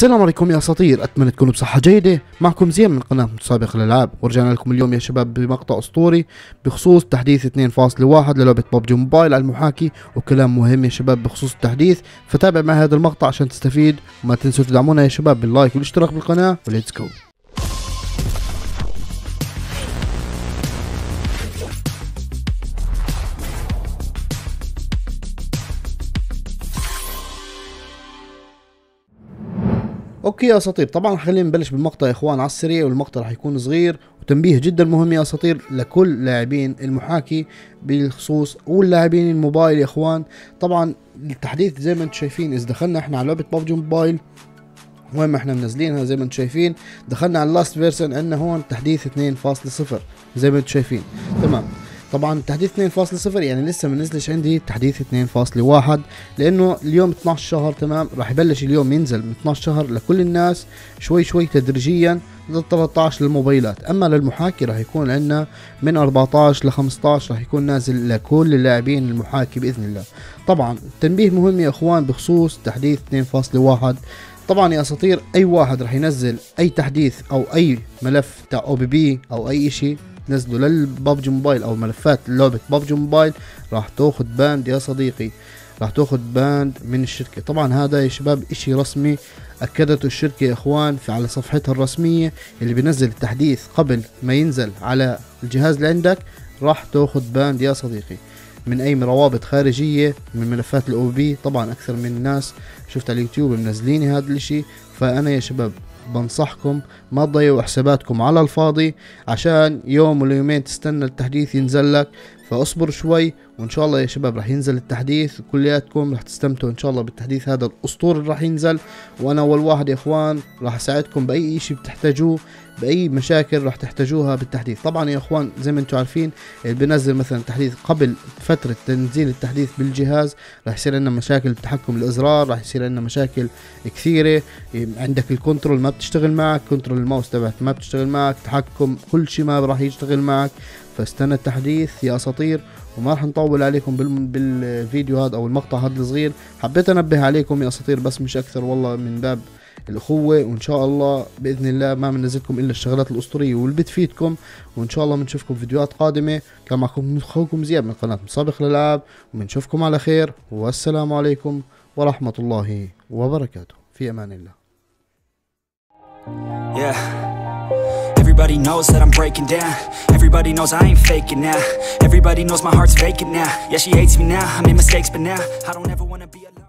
السلام عليكم يا أساطير. أتمنى تكونوا بصحة جيدة. معكم زين من قناة متسابق الالعاب ورجعنا لكم اليوم يا شباب بمقطع أسطوري بخصوص تحديث 2.1 للعبة ببجي موبايل على المحاكي وكلام مهم يا شباب بخصوص التحديث. فتابع معي هذا المقطع عشان تستفيد وما تنسوا تدعمونا يا شباب بال like والاشتراك بالقناة. و let's go okay يا أساطير. طبعا خلينا نبلش بالمقطع يا إخوان على السريع والمقطع راح يكون صغير وتنبيه جدا مهم يا أساطير لكل لاعبين المحاكي بالخصوص واللاعبين الموبايل يا إخوان. طبعا التحديث زي ما أنتم شايفين إذا دخلنا إحنا على لعبة ببجي موبايل وين ما إحنا منزلينها زي ما أنتم شايفين دخلنا على ال last version عندنا هون تحديث 2.0 زي ما أنتم شايفين. تمام. طبعا تحديث 2.0 يعني لسه ما نزلش عندي تحديث 2.1 لأنه اليوم 12 شهر تمام؟ راح يبلش اليوم ينزل من 12 شهر لكل الناس شوي شوي تدريجيا لل 13 للموبايلات. أما للمحاكي راح يكون عندنا من 14 ل 15 راح يكون نازل لكل اللاعبين المحاكي بإذن الله. طبعا تنبيه مهم يا إخوان بخصوص تحديث 2.1 طبعا يا أساطير أي واحد راح ينزل أي تحديث أو أي ملف تاع أو بي بي أو أي شيء تنزلوا للببجي موبايل أو ملفات لعبة ببجي موبايل راح تاخذ ban يا صديقي. راح تاخذ ban من الشركة. طبعا هذا يا شباب إشي رسمي. اكدته الشركة يا إخوان في على صفحتها الرسمية اللي بينزل التحديث قبل ما ينزل على الجهاز اللي عندك. راح تاخذ ban يا صديقي من أي روابط خارجية من ملفات ال OBB. طبعا أكثر من الناس شفت على اليوتيوب منزلين هذا الإشي. فأنا يا شباب بنصحكم ما تضيعوا حساباتكم على الفاضي عشان يوم ولا يومين تستنى التحديث ينزل لك. فاصبروا شوي وإن شاء الله يا شباب راح ينزل التحديث. كلياتكم راح تستمتعوا إن شاء الله بالتحديث هذا الأسطوري اللي راح ينزل. وأنا اول واحد يا إخوان راح أساعدكم بأي شيء بتحتاجوه بأي مشاكل راح تحتاجوها بالتحديث. طبعا يا إخوان زي ما أنتم عارفين اللي بنزل مثلا تحديث قبل فترة تنزيل التحديث بالجهاز راح يصير عندنا مشاكل بتحكم الأزرار راح يصير عندنا مشاكل كثيرة. عندك الكنترول ما بتشتغل معك كنترول الماوس تبعك ما بتشتغل معك تحكم كل شيء ما راح يشتغل معك. فاستنى التحديث يا اساطير وما راح نطول عليكم بالفيديو هذا أو المقطع هذا الصغير. حبيت أنبه عليكم يا اساطير بس مش أكثر والله من باب الاخوه وإن شاء الله بإذن الله ما بننزلكم إلا الشغلات الأسطورية واللي بتفيدكم وإن شاء الله بنشوفكم فيديوهات قادمة. كان معكم اخوكم زياد من قناة مسابق الألعاب. وبنشوفكم على خير. والسلام عليكم ورحمة الله وبركاته. في أمان الله. Yeah. Everybody knows that I'm breaking down. Everybody knows I ain't faking now. Everybody knows my heart's faking now. Yeah, she hates me now, I made mistakes but now I don't ever wanna be alone